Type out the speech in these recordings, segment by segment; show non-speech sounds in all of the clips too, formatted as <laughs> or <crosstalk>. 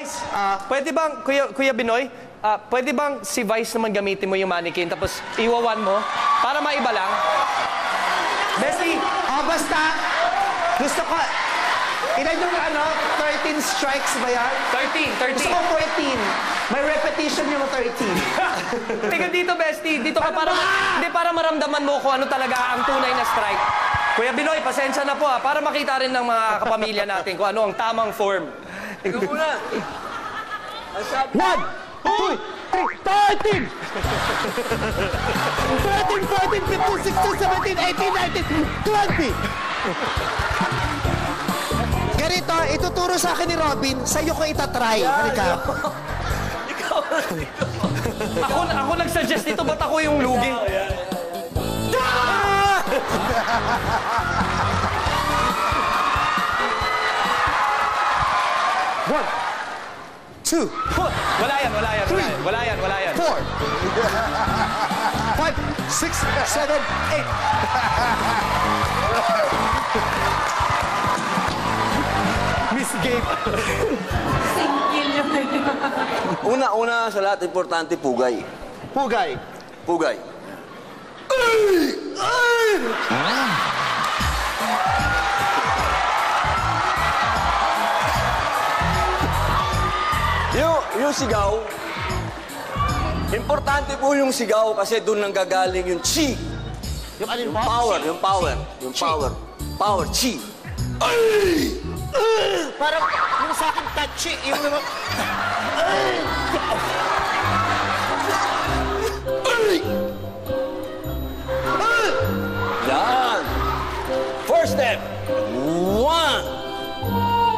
Vice, pwede bang, Kuya, Kuya Binoy, ah, pwede bang si Vice naman gamitin mo yung mannequin tapos iwawan mo para maiba lang? Bestie, Ah, basta, gusto ko, ilan yung ano, 13 strikes ba yan? 13, Gusto 13. ko 14. May repetition yung 13. <laughs> Teka dito, Bestie. Dito ka para, hindi, para maramdaman mo kung ano talaga ang tunay na strike. Kuya Binoy, pasensya na po ha, para makita rin ng mga kapamilya natin kung ano ang tamang form. Ikaw muna. One, two, three, 13! 13, 14, 15, 16, 17, 18, 19, 20! Ganito, ituturo sa akin ni Robin, sa'yo ko itatry. Halika. Ako, ako nag-suggest dito, ba't ako yung lugi? <laughs> One, two, Put! Wala yan, wala yan, wala yan, wala yan, wala yan. four, <laughs> five, six, seven, eight. <laughs> Miss Gabe. <laughs> Una-una sa lahat, importante, pugay. Pugay. Pugay. Yung, yung sigaw, importante po yung sigaw kasi doon nang gagaling yung chi. Yung ano Yung power, yung power, yung power. Power, chi. Parang yung sa akin touchy, yung naman... Yan. First step. One.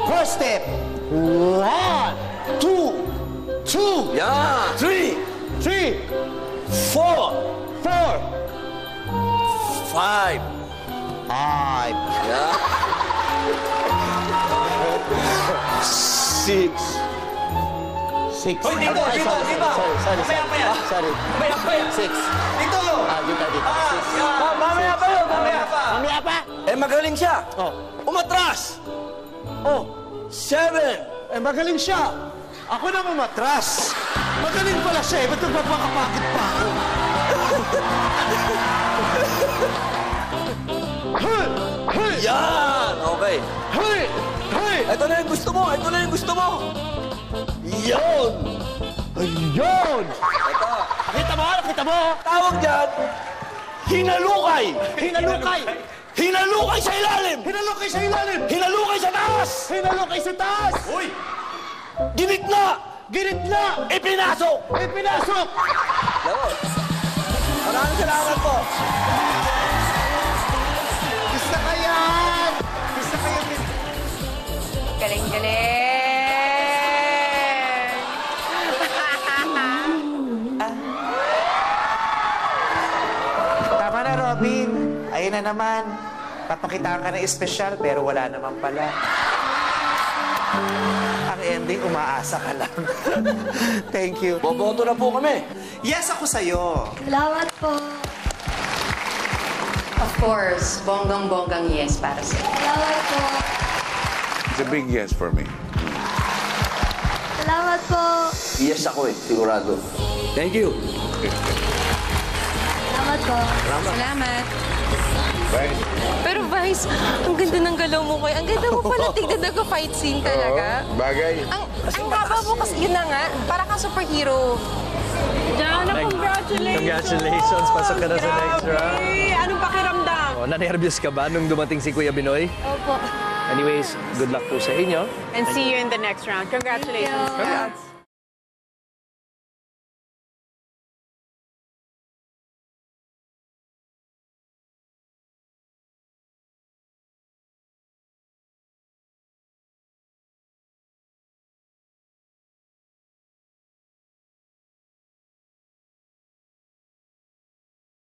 First step. One, two, Yan. Three. three, Four. four, Five. five, Yan. Six. six. Hoy, dito, Ay, dito, sorry, dito. Sorry, sorry, Mamaya pa yan. sorry. Mamaya pa yan. Six. Dito! Ah, dito, dito. Six. Ah, mamaya pa yun, Mamaya pa. Mamaya pa. Eh, magaling siya. Oh. Umatras. Oh. Seven. Eh, magaling siya. Ako na umatras. Magaling pala siya eh. Ba't nagpapakapakit pa ako? Hey! Hey! Yan. Okay. Hey! Hey! Ito na yung gusto mo. Ito na yung gusto mo. Yan. Ayun! Ito. Nakita mo? Nakita mo? Tawag dyan. Hinalukay. Hinalukay! Hinalukay sa ilalim. Hinalukay sa ilalim! Hinalukay sa taas. Hinalukay sa taas! Uy! Ginitna. Ginitna! Ipinasok. Ay, pinasok! Laro. Maraming salamat po. Gusto ka yan! Gusto ka yan! Galing-galing! Tama na, Robin. Ayun na naman. Papakitaan ka ng espesyal, pero wala naman pala. Ang ending, umaasa ka lang. <laughs> Thank you. Boboto na po kami. Yes, ako sa'yo. Salamat po. Of course, bonggang-bonggang yes para sa'yo. Salamat po. It's a big yes for me. Salamat po. Yes ako eh, sigurado. Thank you. Salamat po. Salamat. Pero Vice, ang ganda ng galaw mo kayo. Ang ganda mo pala <laughs> tignan nag-fight scene talaga. Bagay. Ang, ang haba mo kasi, yun na nga, para kang superhero. Jana, congratulations! Congratulations, pasok ka na sa next round. Hey, anong pakiramdam? Oh, nanervyos ka ba nung dumating si Kuya Binoy? Opo. Anyways, good luck po sa inyo. And see you in the next round. Congratulations. Congrats.